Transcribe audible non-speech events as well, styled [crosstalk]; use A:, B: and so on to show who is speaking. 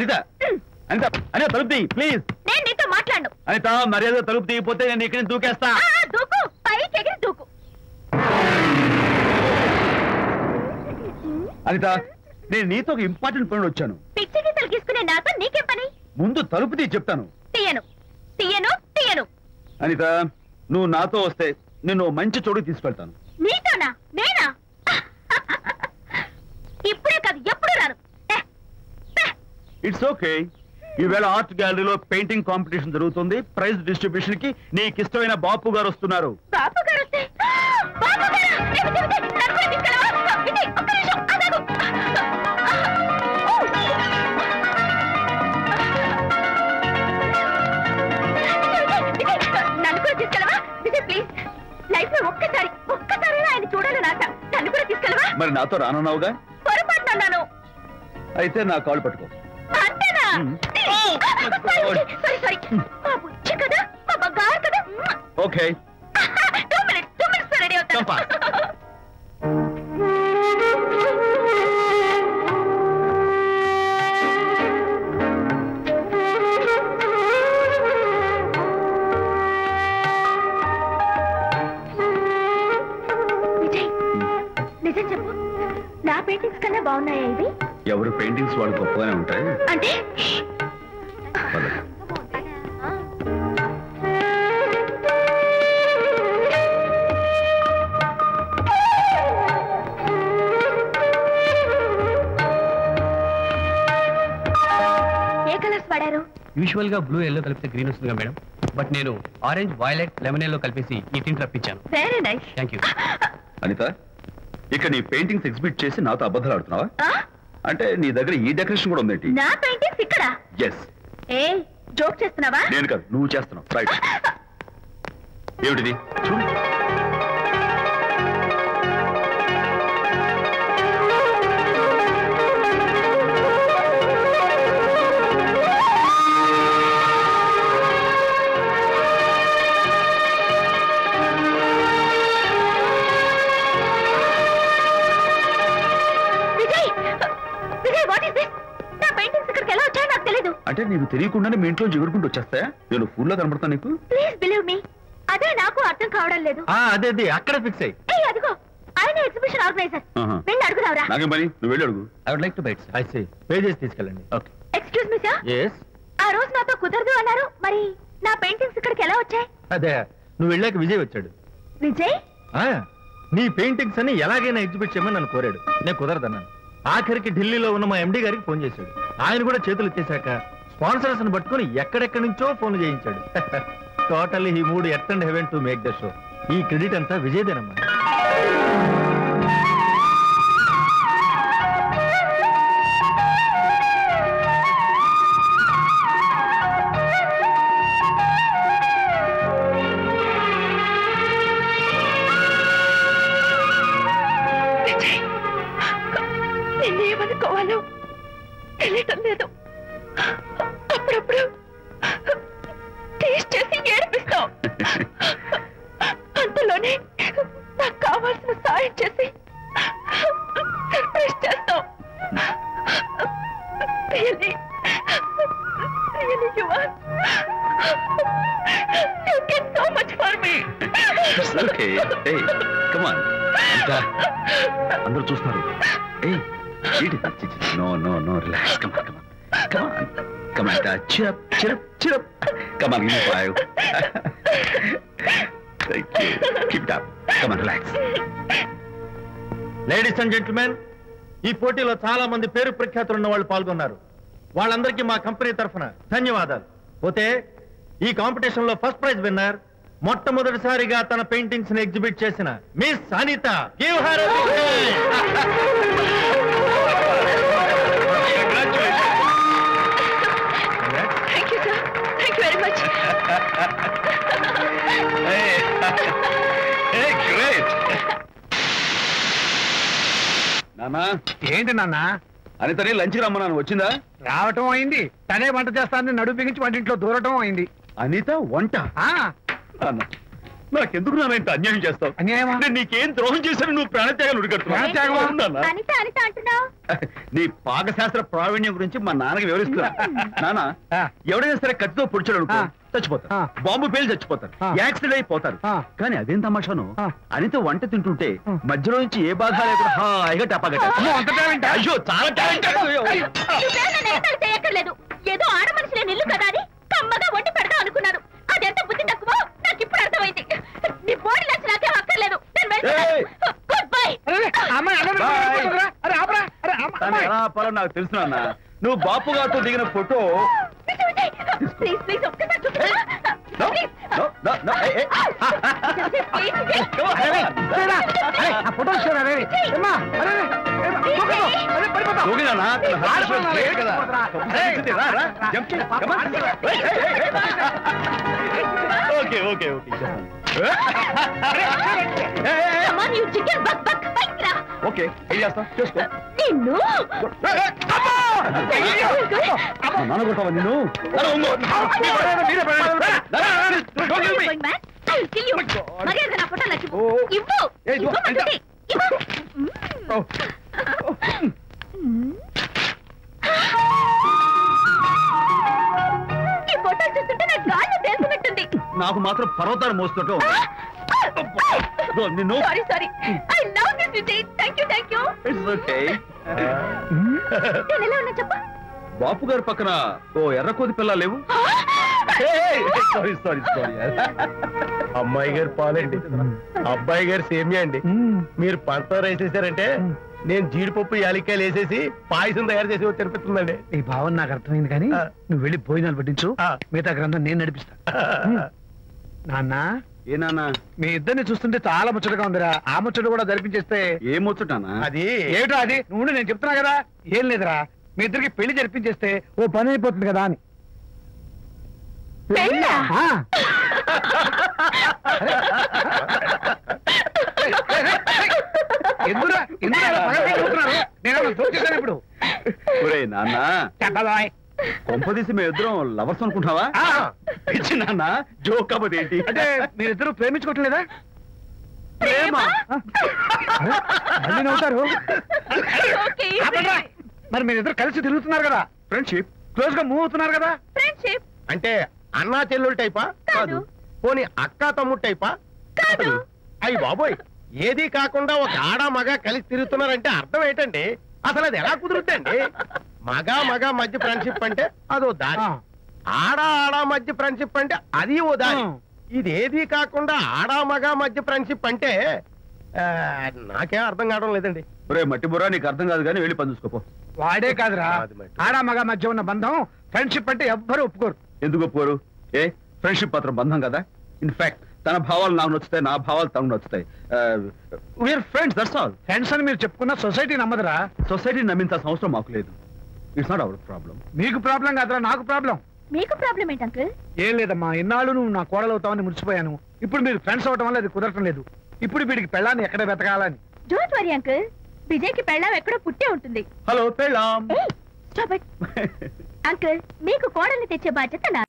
A: అనిత అనిత అనిత తలుపు తీ ప్లీజ్
B: నేను నీతో మాట్లాడను.
A: అనిత మర్యాద తలుపు నేను ఇక్కడి నుంచి దూకేస్తా.
B: ఆ, దూకు. పైకి ఎగిరి దూకు.
A: అనిత నేను నీతో ఒక ఇంపార్టెంట్ పని వచ్చాను.
B: పిచ్చి గీతలు గీసుకునే నాతో నీకేం పని?
A: ముందు తలుపు తీ చెప్తాను.
B: తీయను. తీయను తీయను.
A: అనిత నువ్వు నాతో వస్తే నేను ఓ మంచి చోటు తీసుకెళ్తాను.
B: నీతోనా? నేనా ఇప్పుడే కాదు ఎప్పుడు రాను ఏ, ఏ.
A: ఇట్స్ ఓకే ఈవేళ ఆర్ట్ గ్యాలరీలో పెయింటింగ్ కాంపిటీషన్ జరుగుతుంది. ప్రైజ్ డిస్ట్రిబ్యూషన్కి నీకు ఇష్టమైన బాపు గారు వస్తున్నారు. మరి నాతో రానున్నావుగా? అయితే నా కాల్ పట్టుకో. ఓకే.
B: నిజం చెప్పు. నా పెయింటింగ్స్ కన్నా బాగున్నాయా ఇవి?
A: ఎవరు పెయింటింగ్స్ వాళ్ళు గొప్పగానే ఉంటాయి
B: అంటే
A: పద.
B: ఏ కలర్స్ వాడారు?
C: యూజువల్గా బ్లూ ఎల్లో కలిపితే గ్రీన్ వస్తుందిగా మేడం. బట్ నేను ఆరెంజ్ వైలెట్ లెమన్ ఎల్లో కలిపేసి ఈ tint రప్పించాను.
B: Very nice
C: thank you
A: Anitha ఇక నీ పెయింటింగ్స్ ఎగ్జిబిట్ చేసి నాతో అబద్ధాలు ఆడుతున్నావా? అంటే నీ దగ్గర ఈ డెకరేషన్ కూడా ఉందేంటి?
B: నా పెయింటింగ్స్ ఇక్కడ.
A: ఎస్
B: ఏ జోక్ చేస్తున్నావా?
A: నేను కాదు నువ్వు చేస్తున్నావు. రైట్ [laughs] ఏమిటిది? చూడు.
B: నీకు
A: తెలియకుండానే మీ ఇంట్లో ఎగురుకుంటూ వచ్చేస్తాయా నేను ఫుల్లో కనబడతా నీకు.
B: ప్లీజ్ బిలీవ్ మీ అదే నాకు అర్థం కావడం లేదు.
C: అదే అదే అక్కడ ఫిక్స్ అయ్యి.
B: ఏ అదిగో. ఆయన ఎగ్జిబిషన్ ఆర్గనైజర్. వెళ్ళి అడుగుదావరా
A: నాకేం పని? నువ్వు వెళ్ళి అడుగు.
C: I would like to bite I say pages తీసుకెళ్ళండి. Okay
B: excuse me sir
C: yes
B: ఆ రోజు నాతో కుదరదు అన్నారు. మరి నా పెయింటింగ్స్ ఇక్కడికి ఎలా వచ్చాయి?
C: అదే నువ్వు వెళ్ళాక విజయ్ వచ్చాడు.
B: విజయ్?
C: ఆ, నీ పెయింటింగ్స్ అని ఎలాగైనా ఎగ్జిబిట్ చేయమని నన్ను కోరాడు. నేను కుదరదన్నాను. ఆఖరికి ఢిల్లీలో ఉన్న మా ఎండి గారికి ఫోన్ చేశాడు. ఆయన కూడా చేతులు ఎత్తేశాక స్పాన్సర్స్ని పట్టుకుని ఎక్కడెక్కడి నుంచో ఫోన్ చేయించాడు. టోటల్లీ ఈ మూడు earth and heaven to make the show. ఈ క్రెడిట్ అంతా విజయదేనమ్మా.
B: తెలియటం లేదు. అప్పుడప్పుడు టేస్ట్ చేసి ఏడిపిస్తావు అంతలోనే నాకు కావాల్సిన సాయం చేసి సర్ప్రైజ్ చేస్తావు Really, really you are. You get so much for me.
A: It's okay. Hey, come on. అంతా అందరూ చూస్తున్నారు ఏ no no no relax come on come on come on Come on, Dad. Cheer up, cheer up, cheer up. Come on, give me five. Thank you. Keep it up. Come on, relax.
C: Ladies and gentlemen ఈ పోటీలో చాలా మంది పేరు ప్రఖ్యాతులు ఉన్న వాళ్ళు పాల్గొన్నారు వాళ్ళందరికీ మా కంపెనీ తరఫున ధన్యవాదాలు పోతే ఈ కాంపిటీషన్లో ఫస్ట్ ప్రైజ్ విన్నర్ మొట్టమొదటిసారిగా తన పెయింటింగ్స్ని ఎగ్జిబిట్ చేసిన మిస్ అనిత
A: గివ్ హర్
D: ఏంటి నాన్న?
A: అనితని లంచ్కి రమ్మన్నాను వచ్చిందా?
D: రావటం అయింది. తనే వంట చేస్తానని నడుపు బిగించి వంటింట్లో దూరటం అయింది.
A: అనిత వంట?
D: ఆ.
A: నాన్న. నాకెందుకు నాన్న ఇంత అన్యాయం చేస్తావు
D: అన్యాయమా?
A: నేను నీకేం ద్రోహం చేశాను నువ్వు ప్రాణత్యాగాలు? ఉడికడుతున్నావు
B: అంటున్నావు [laughs]
A: నీ పాకశాస్త్ర ప్రావీణ్యం గురించి మా నాన్నకి వివరిస్తున్నా [laughs] నాన్న
D: ఆ.
A: ఎవడైనా సరే కత్తితో పొడిచాడు. చచ్చిపోతారు. బాంబు పేలు చచ్చిపోతారు. యాక్సిడెంట్ అయిపోతారు. కానీ అదేం తమాషాను. అనిత వంట తింటుంటే. మధ్యలో నుంచి ఏ బాధ లేకుండా హాయిగా టపాగట? అయ్యో చాలా టాలెంట్
B: ఏదో ఆడ మనుషులే నిల్లు కదా అని కమ్మగా వండి పెడదాం అనుకున్నాను అదెంత బుద్ధి తక్కువ నీ బోడి లక్ష నాకేం అక్కర్లేదు
D: అన్నం
A: నాకు తెలుసు నాన్న నువ్వు బాపు గారితో దిగిన ఫోటో
B: ప్లీజ్ ప్లీజ్ ఒక్కసారి
A: No, no, తన heart
D: ఆడపిల్ల
A: rate లేదు కదా.
D: పడిపోతురా.
A: తప్పు
D: ఏయ్,
A: చేసింది, రా, చేస్తావు చేసుకో.
B: నిన్ను?
A: నాన్న కొట్టావా నిన్ను?
B: నాకు
A: మాత్రం పర్వతాలు మోస్తుంటూ నిన్ను
B: sorry sorry I love this Vijay thank you thank you
A: it's okay
B: నేను ఎలా ఉన్నా చెప్పు.
A: బాపు గారి పక్కన ఓ ఎర్ర కోతి పిల్ల లేవు? సారీ సారీ సారీ
C: అమ్మాయి గారు పాలండి. అబ్బాయి గారు సేమియా అండి. మీరు పంచదార వేసేసారంటే నేను జీడిపప్పు యాలిక్కాయలు వేసేసి పాయసం తయారు చేసి తెరిపిస్తుందండి
D: నీ భావన నాకు అర్థమైంది కానీ. నువ్వు వెళ్ళి భోజనాలు పట్టించు. మిగతా గ్రంథం నేను నడిపిస్తా. నాన్న
A: ఏ నాన్న?
D: మీ ఇద్దరిని చూస్తుంటే చాలా ముచ్చటగా ఉందిరా. ఆ ముచ్చట కూడా జరిపించేస్తే
A: ఏం వచ్చుటానా
C: అది
D: ఏమిటో అది? నువ్వు నేను చెప్తున్నా కదా. ఏం లేదురా. మీ ఇద్దరికి పెళ్ళి జరిపించేస్తే ఓ పని అయిపోతుంది కదా అని. జోక్ [laughs] చేశానా ఇప్పుడు.
A: నాన్న. కొంపదీసి మేము ఇద్దరం లవర్స్ అనుకుంటావా
D: ఆ.
A: పిచ్చి నాన్న జోక్ కాబట్టి ఏంటి?
D: అంటే మీరిద్దరు ప్రేమించుకోవట్లేదా
A: ప్రేమ?
D: అరే, మళ్ళీ నవ్వుతారు?
B: ఓకే
D: ఆపండ్రా. మరి మీరిద్దరు కలిసి తిరుగుతున్నారు కదా?
A: ఫ్రెండ్షిప్
D: క్లోజ్గా మూవ్ అవుతున్నారు కదా?
B: ఫ్రెండ్షిప్
C: అంటే అన్నా చెల్లెలు టైపా?
B: కాదు.
C: పోనీ అక్క తమ్ముడు టైపా?
B: కాదు.
C: అయ్యి బాబోయ్ ఏది కాకుండా ఒక ఆడ మగ కలిసి తిరుగుతున్నారంటే అర్థం ఏంటండి? అసలు అది ఎలా కుదురుద్దండి? మగ మగ మధ్య ఫ్రెండ్షిప్ అంటే అదో దారి. ఆడ ఆడ మధ్య ఫ్రెండ్షిప్ అంటే అది ఓ దారి.
D: ఆ.
C: ఇది ఏది కాకుండా ఆడ మగ మధ్య ఫ్రెండ్షిప్ అంటే నాకేం అర్థం కావడం లేదండి.
A: ఒరే మట్టి బుర్రా నీకు అర్థం కాదు కానీ వెళ్ళి పని చూసుకోపో.
D: వాడే కాదురా. ఆడ మగ మధ్య ఉన్న బంధం ఫ్రెండ్షిప్ అంటే ఎవ్వరు ఒప్పుకోరు.
A: ఎందుకు ఒప్పుకోరు? ఏ? ఫ్రెండ్షిప్ మాత్రం బంధం కదా? ఇన్ఫాక్ట్ తన భావాలు నాకు నచ్చుతాయి నా భావాలు తనకు నచ్చుతాయి. We are friends that's all
D: friends అని మీరు చెప్పుకున్న సొసైటీ నమ్మదురా.
A: సొసైటీ నమ్మించాల్సిన అవసరం మాకు లేదు. ఇట్స్ నాట్ అవర్ ప్రాబ్లం
D: మీకు ప్రాబ్లం కాదురా నాకు ప్రాబ్లం
B: మీకు ప్రాబ్లం ఏంటి అంకుల్
D: ఏం లేదమ్మా ఇన్నాళ్ళు నువ్వు నా కోడలు అవుతావని మురిసిపోయాను. ఇప్పుడు మీరు ఫ్రెండ్స్ అవటం వల్ల అది కుదరటం లేదు. ఇప్పుడు వీడికి పెళ్ళాన్ని ఎక్కడ వెతకాలని?
B: డోంట్ వరీ అంకుల్ విజయ్కి పెళ్ళాం ఎక్కడో పుట్టే ఉంటుంది.
A: హలో పెళ్ళాం.
B: అంకుల్ [laughs] మీకు కోడల్ని తెచ్చే బాధ్యత నా